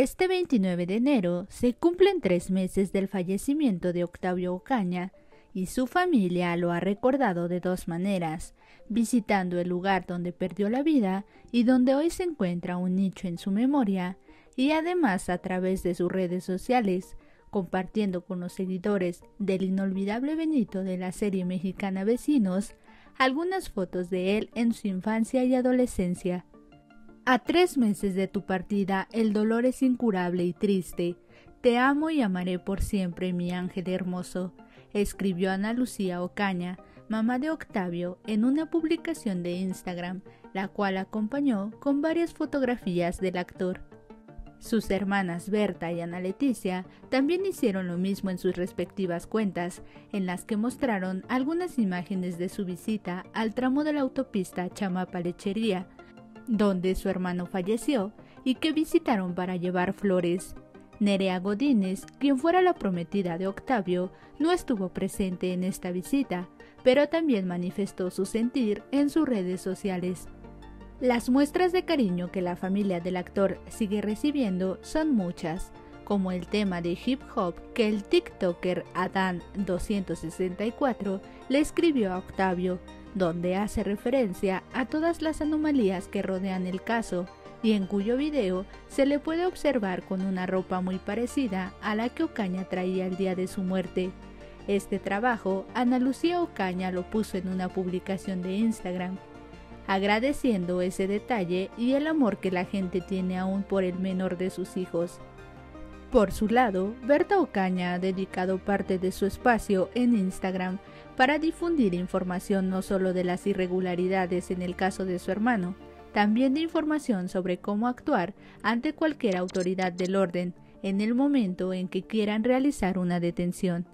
Este 29 de enero se cumplen tres meses del fallecimiento de Octavio Ocaña y su familia lo ha recordado de dos maneras, visitando el lugar donde perdió la vida y donde hoy se encuentra un nicho en su memoria, y además a través de sus redes sociales, compartiendo con los seguidores del inolvidable Benito de la serie mexicana Vecinos algunas fotos de él en su infancia y adolescencia. A tres meses de tu partida el dolor es incurable y triste. Te amo y amaré por siempre, mi ángel hermoso, escribió Ana Lucía Ocaña, mamá de Octavio, en una publicación de Instagram, la cual acompañó con varias fotografías del actor. Sus hermanas Berta y Ana Leticia también hicieron lo mismo en sus respectivas cuentas, en las que mostraron algunas imágenes de su visita al tramo de la autopista Chamapa-Lechería, donde su hermano falleció y que visitaron para llevar flores. Nerea Godínez, quien fuera la prometida de Octavio, no estuvo presente en esta visita, pero también manifestó su sentir en sus redes sociales. Las muestras de cariño que la familia del actor sigue recibiendo son muchas, como el tema de hip hop que el TikToker Adán264 le escribió a Octavio, donde hace referencia a todas las anomalías que rodean el caso y en cuyo video se le puede observar con una ropa muy parecida a la que Ocaña traía el día de su muerte. Este trabajo, Ana Lucía Ocaña lo puso en una publicación de Instagram, agradeciendo ese detalle y el amor que la gente tiene aún por el menor de sus hijos. Por su lado, Berta Ocaña ha dedicado parte de su espacio en Instagram para difundir información no solo de las irregularidades en el caso de su hermano, también de información sobre cómo actuar ante cualquier autoridad del orden en el momento en que quieran realizar una detención.